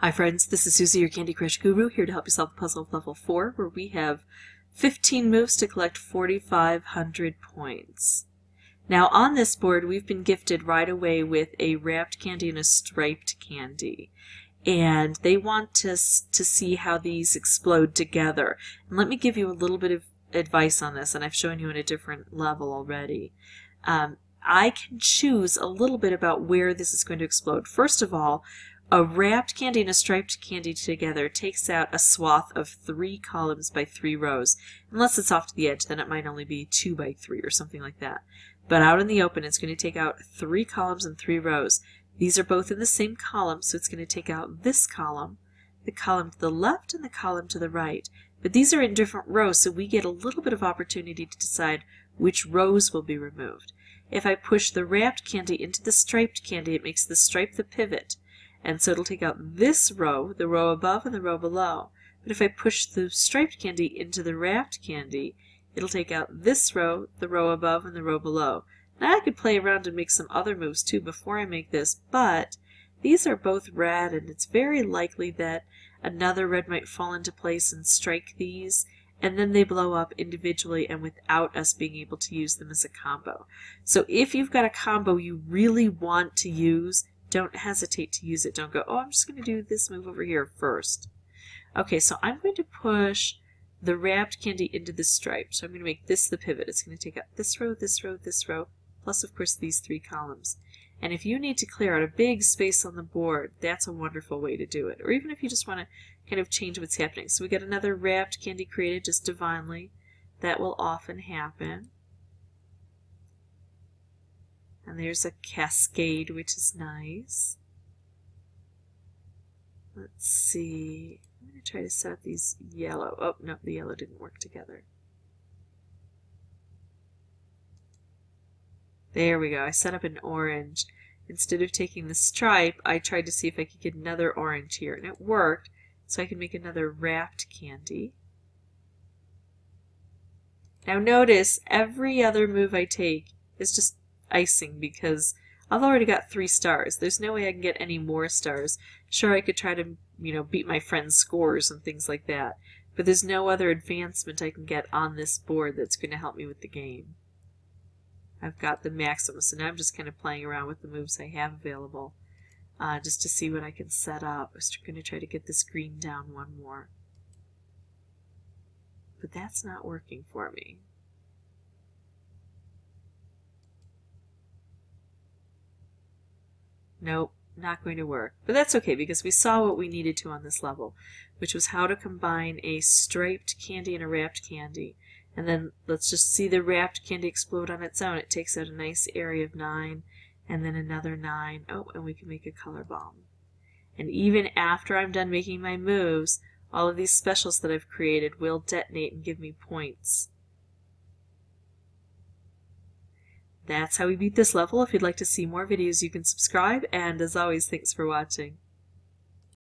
Hi friends, this is Suzy, your Candy Crush Guru, here to help you solve the puzzle of level 4, where we have 15 moves to collect 4,500 points. Now on this board, we've been gifted right away with a wrapped candy and a striped candy. And they want us to see how these explode together. And let me give you a little bit of advice on this, and I've shown you in a different level already. Um, I can choose a little bit about where this is going to explode. First of all, a wrapped candy and a striped candy together takes out a swath of three columns by three rows. Unless it's off to the edge, then it might only be two by three or something like that. But out in the open, it's going to take out three columns and three rows. These are both in the same column, so it's going to take out this column, the column to the left, and the column to the right. But these are in different rows, so we get a little bit of opportunity to decide which rows will be removed. If I push the wrapped candy into the striped candy, it makes the stripe the pivot. And so it'll take out this row, the row above and the row below. But if I push the striped candy into the wrapped candy, it'll take out this row, the row above, and the row below. Now I could play around and make some other moves too before I make this, but these are both red and it's very likely that another red might fall into place and strike these and then they blow up individually and without us being able to use them as a combo. So if you've got a combo you really want to use, don't hesitate to use it. Don't go, oh, I'm just going to do this move over here first. Okay, so I'm going to push the wrapped candy into the stripe. So I'm going to make this the pivot. It's going to take up this row, this row, this row, plus of course these three columns. And if you need to clear out a big space on the board, that's a wonderful way to do it. Or even if you just want to kind of change what's happening. So we got another wrapped candy created just divinely. That will often happen. And there's a cascade, which is nice. Let's see. I'm going to try to set up these yellow. Oh, no, the yellow didn't work together. There we go. I set up an orange. Instead of taking the stripe, I tried to see if I could get another orange here, and it worked. So I can make another wrapped candy. Now notice, every other move I take is just icing because I've already got three stars. There's no way I can get any more stars. Sure, I could try to, you know, beat my friend's scores and things like that, but there's no other advancement I can get on this board that's going to help me with the game. I've got the maximum, so now I'm just kind of playing around with the moves I have available uh, just to see what I can set up. I'm going to try to get this green down one more. But that's not working for me. Nope, not going to work. But that's okay because we saw what we needed to on this level, which was how to combine a striped candy and a wrapped candy. And then let's just see the wrapped candy explode on its own. It takes out a nice area of 9 and then another 9. Oh, and we can make a color bomb. And even after I'm done making my moves, all of these specials that I've created will detonate and give me points. That's how we beat this level. If you'd like to see more videos, you can subscribe, and as always, thanks for watching.